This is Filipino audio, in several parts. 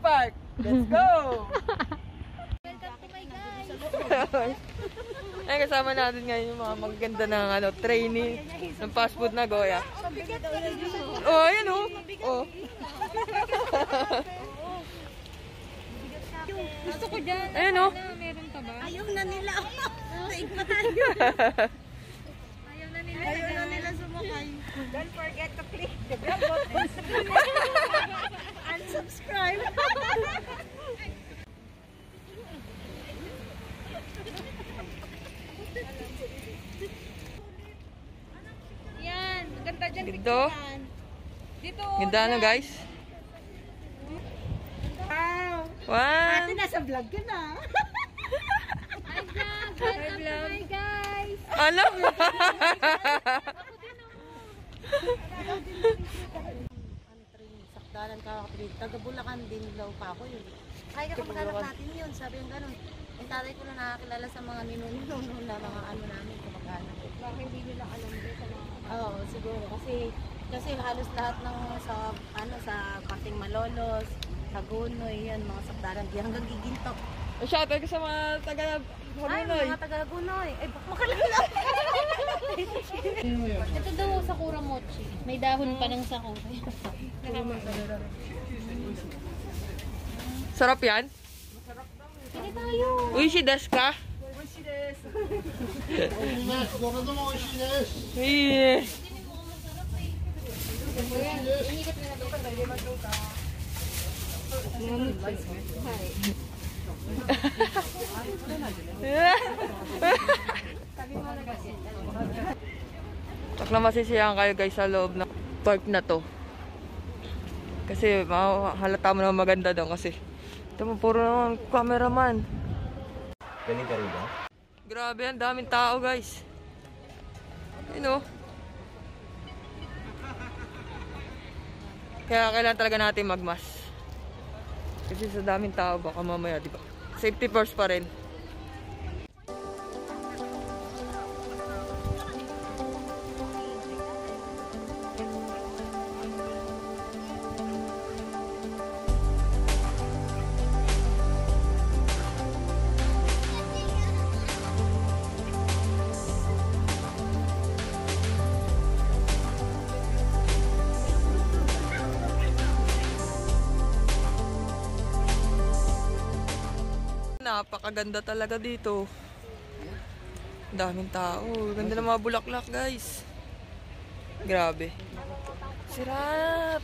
park. Let's go! Welcome to my guys. Ay, kasama natin ngayon yung mga magaganda ng ano, trainee ng fast food na Goya. Oh, ayan oh. Oh. Gusto ko dyan. Ayan oh. Meron ka ba? Ayaw na nila. Taig pa tayo. Ayaw na nila. Ayaw na nila sumakay. Don't forget to click the bell button. Unsubscribe. Yan. Maganda dyan. Dito. Dito. Ganda ano guys? Wow. One. Ate, nasa vlog ka na. Hi vlog. Welcome to my guys. Alam mo. Sakdalan ka kapatid. Taga Bulacan din daw pa ako yun. Kaya ka kamag-anak natin yun. Sabi yung ganun. Yung tatay ko na nakakilala sa mga ninuno na mga ano namin kamag-anak. Baka hindi nila alam dito mga Oo, siguro. Kasi kasi halos lahat ng sa ano sa Pating Malolos, sa Gunoy, yan, mga sakdalan. Di hanggang giginto. Shoutout ka sa mga taga Ay, Harunoy. mga taga Gunoy. Ay, baka makalala. Ito daw sakura mochi. May dahon pa ng sakura. Sarap yan? Sige tayo. Uishi desu ka? Yeah. Inikat na natin. Tak na masisiyahan kayo guys sa loob ng park na to. Kasi ma- halata mo na maganda doon kasi ito mo puro naman cameraman. Ka rin ba? Grabe ang daming tao guys. Ayun oh. Kaya kailangan talaga natin magmas. Kasi sa daming tao baka mamaya, di ba? Safety first pa rin. Napakaganda talaga dito. Daming tao. Ganda ng mga bulaklak, guys. Grabe. Sirap!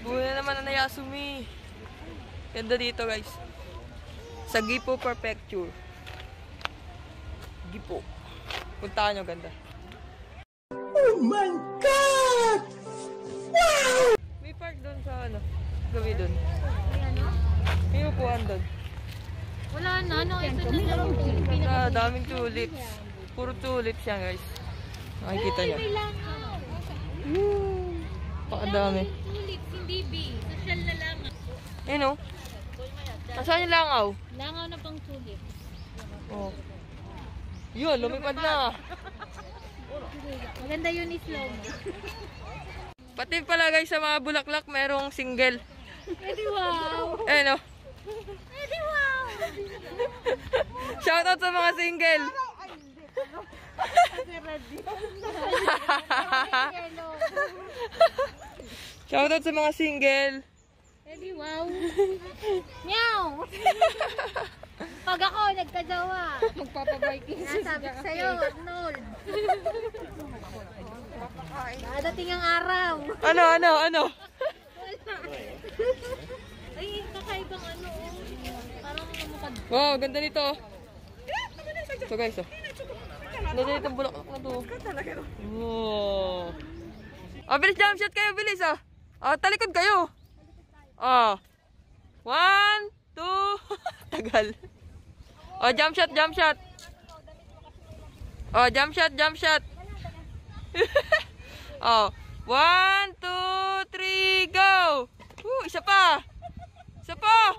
Buhay na naman ang Nayasumi. Ganda dito, guys. Sa Gipo Prefecture. Gipo. Puntahan nyo, ganda. Oh my God! Wow! May park doon sa ano. Gabi doon. ano? May upuan doon. Wala na. Ano, ito na lang. Ah, daming tulips. Puro tulips yan, guys. Makikita nyo. May langaw. Pakadami. Tulips, hindi B. Social na langaw. Ayun oh. Nasaan yung langaw? Langaw na pang tulips. Oh. Yun, lumipad na. Maganda yun slow. Pati pala guys sa mga bulaklak, merong single. Pwede wow. Ayun oh. Pwede wow. Shoutout sa mga single. Hello. Shoutout sa mga single. Pwede wow. Meow. Pag ako nagkajawa. Magpapabiking. Nasabi ko sa'yo, Arnold. Dadating ang araw. Ano, ano, ano? Ay, kakaibang ano. Oh. Wow, ganda nito. So guys, oh. Ganda nito bulaklak na to. Wow. Oh, bilis jump shot kayo, bilis oh. Oh, talikod kayo. Oh. One, two, tagal. Oh, jump shot, jump shot. Oh, jump shot, jump shot. oh, one, two, three, go. Woo, isa pa. Isa pa.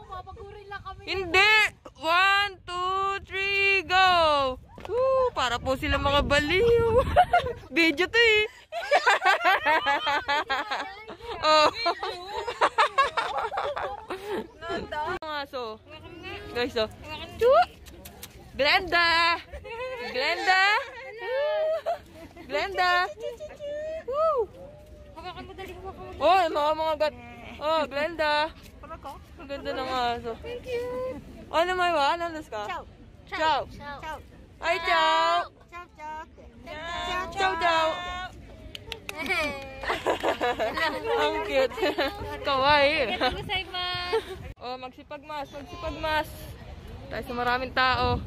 Hindi! One, two, three, go! Woo! Para po sila mga baliw. Video to eh. oh. Ang aso. Guys, oh. Glenda! Glenda! Glenda! Woo! Hawakan mo dali, hawakan mo. Oh, mga mga gat. Oh, Glenda. Ang ganda ng aso. Thank you. Ano may wa? Ano ka? Ciao. Ciao. Ciao. Ay, ciao. Ciao, ciao. Ciao, ciao. Ang cute. Kawaii. Oh, magsipagmas, magsipagmas. Tayo sa maraming tao.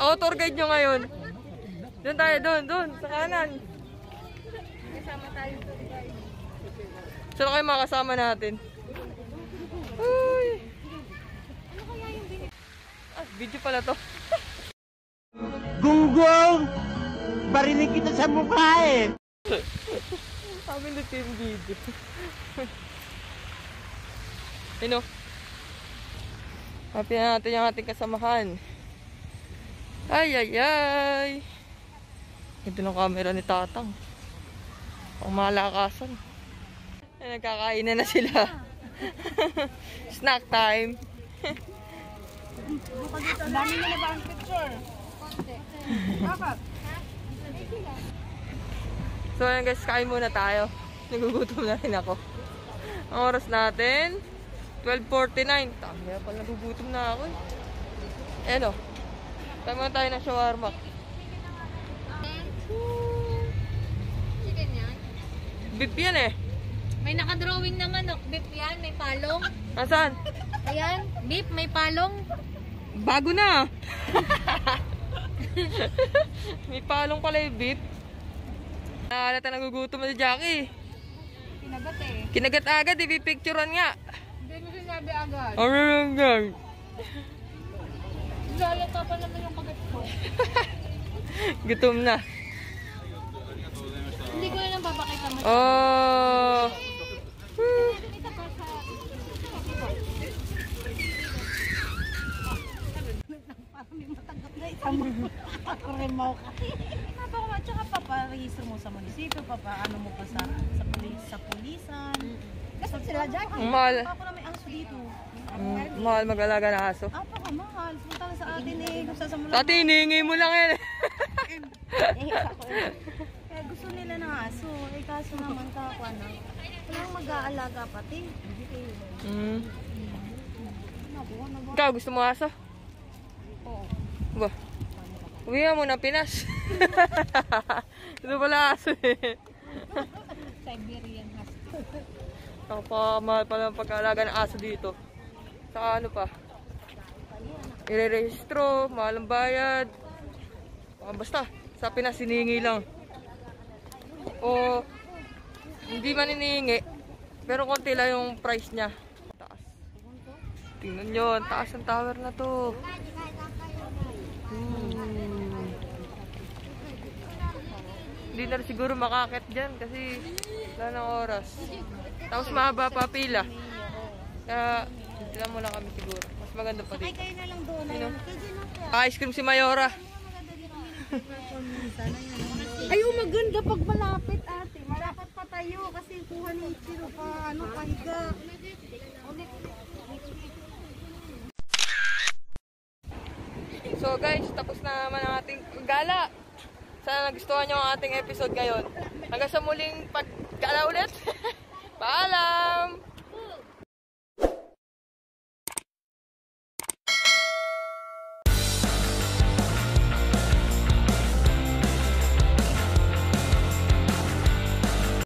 Ako tour guide nyo ngayon. Doon tayo, doon, doon, sa kanan. Sino kayo makasama natin? Uy. Ah, video pala to. Gunggong! Barinig kita sa mukha eh! Sabi na yung video. Sino? Happy na natin yung ating kasamahan. Ay, ay, ay. Ito ng camera ni Tatang. Ang malakasan. Ay, nagkakainan na sila. Snack time. Ang dami na ba ang picture? Bakit? So ayan guys, kain muna tayo. Nagugutom na rin ako. Ang oras natin, 12.49. Tama pala, nagugutom na ako eh. Ayan o. Tayo muna tayo ng shawarma. Chicken yan. Beef yan eh. May nakadrawing na manok. Beef yan, may palong. Nasaan? Ayan, beef, may palong. Bago na. May palong pala yung beef. Nakalata nagugutom na si Jackie. Pinagat eh. Kinagat agad, ipipicturean nga. Hindi mo sinabi agad. Ano lang gang? Lalata pa naman yung kagat ko. Gutom na. Hindi ko yun ang papakita mo. Oh. Ito pa sa... Remaw ka. Papa ko, tsaka paparehistro mo sa munisipyo, papaano mo pa sa sa, pulis, sa pulisan. Gusto sila dyan. Mahal. Ako na may aso dito. Mm, mahal mag-alaga ng aso. Ang pakamahal. Samantala sa atin eh, gusto sa mula. Dati hinihingi mo lang yan. Kaya gusto nila ng aso. Eh kaso naman kakwa na. Walang mag-aalaga pati. mm. Ikaw, gusto mo aso? Oo. Ba? Uwi nga muna Pinas. Ito pala aso eh. Siberian husky. Napakamahal pala ang pag-aalaga ng aso dito. Sa ano pa? Ire-rehistro, mahal ang bayad. Ah, basta, sa Pinas siningi lang. O, hindi man inihingi, pero konti lang yung price niya. Taas. Tingnan nyo, ang taas ng tower na to. Hmm. Hindi na siguro makakit dyan kasi wala ng oras. Tapos mahaba pa pila. Kaya, lang muna kami siguro. Mas maganda pa dito. kayo na lang doon. Ayun. Din ako. Ice cream si Mayora. Ay, oh, maganda pag malapit ate. Malapit pa tayo kasi kuha ni Ichiro pa, ano, pahiga. So guys, tapos na naman ang ating gala. Sana nagustuhan nyo ang ating episode ngayon. Hanggang sa muling pagkala ulit. Paalam!